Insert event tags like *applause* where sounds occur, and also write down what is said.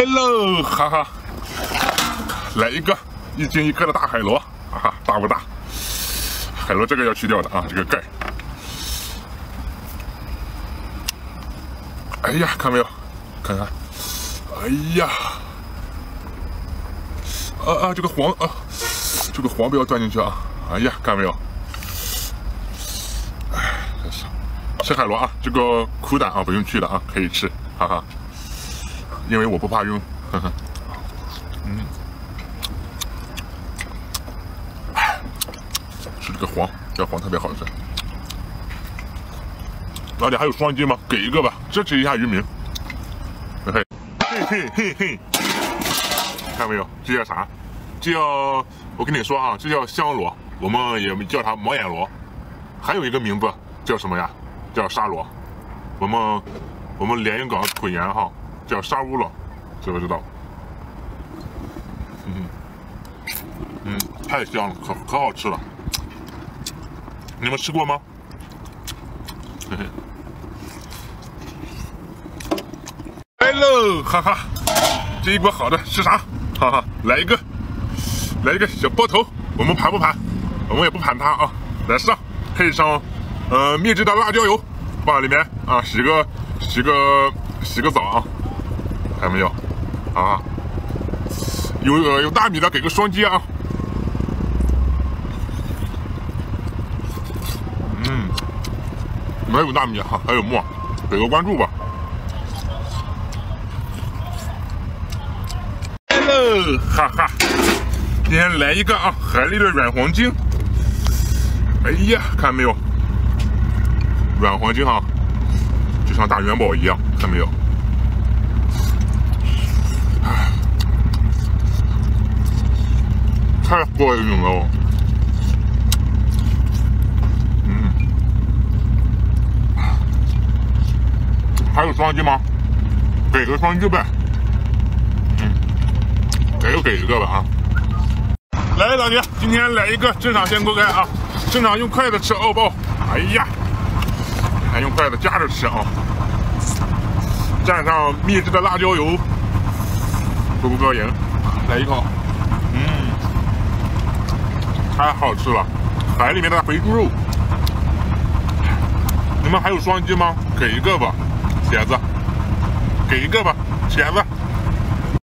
来喽，哈哈，来一个一斤一克的大海螺，哈哈，大不大？海螺这个要去掉的啊，这个盖。哎呀，看没有？看看，哎呀，啊啊，这个黄啊，这个黄不要钻进去啊！哎呀，看没有？哎，真是吃海螺啊，这个苦胆啊不用去的啊，可以吃，哈哈。因为我不怕晕，呵呵。嗯，吃这个黄，这黄特别好吃。老铁还有双击吗？给一个吧，支持一下渔民。嘿嘿嘿嘿嘿，看到没有？这叫啥？这叫我跟你说啊，这叫香螺，我们也叫它毛眼螺。还有一个名字叫什么呀？叫沙螺。我们我们连云港土盐哈。叫沙乌了，知不知道？嗯嗯，太香了，可可好吃了。你们吃过吗？嘿 *laughs* 嘿。来喽，哈哈，这一锅好的，吃啥？哈哈，来一个，来一个小包头。我们盘不盘？我们也不盘它啊。来上，配上呃秘制的辣椒油，放里面啊，洗个洗个洗个澡啊。看到没有？啊，有有大米的给个双击啊！嗯，没有大米哈，还有墨，给个关注吧。来喽，哈哈！今天来一个啊，海里的软黄金。哎呀，看没有？软黄金哈，就像大元宝一样，看没有？太过瘾了！嗯，还有双击吗？给个双击呗。嗯，给就给一个吧啊！来，老铁，今天来一个正常先锅盖啊！正常用筷子吃哦不！哎呀，还用筷子夹着吃啊！蘸上秘制的辣椒油，不不过瘾，来一口。太好吃了，海里面的肥猪肉。你们还有双击吗？给一个吧，茄子，给一个吧，茄子。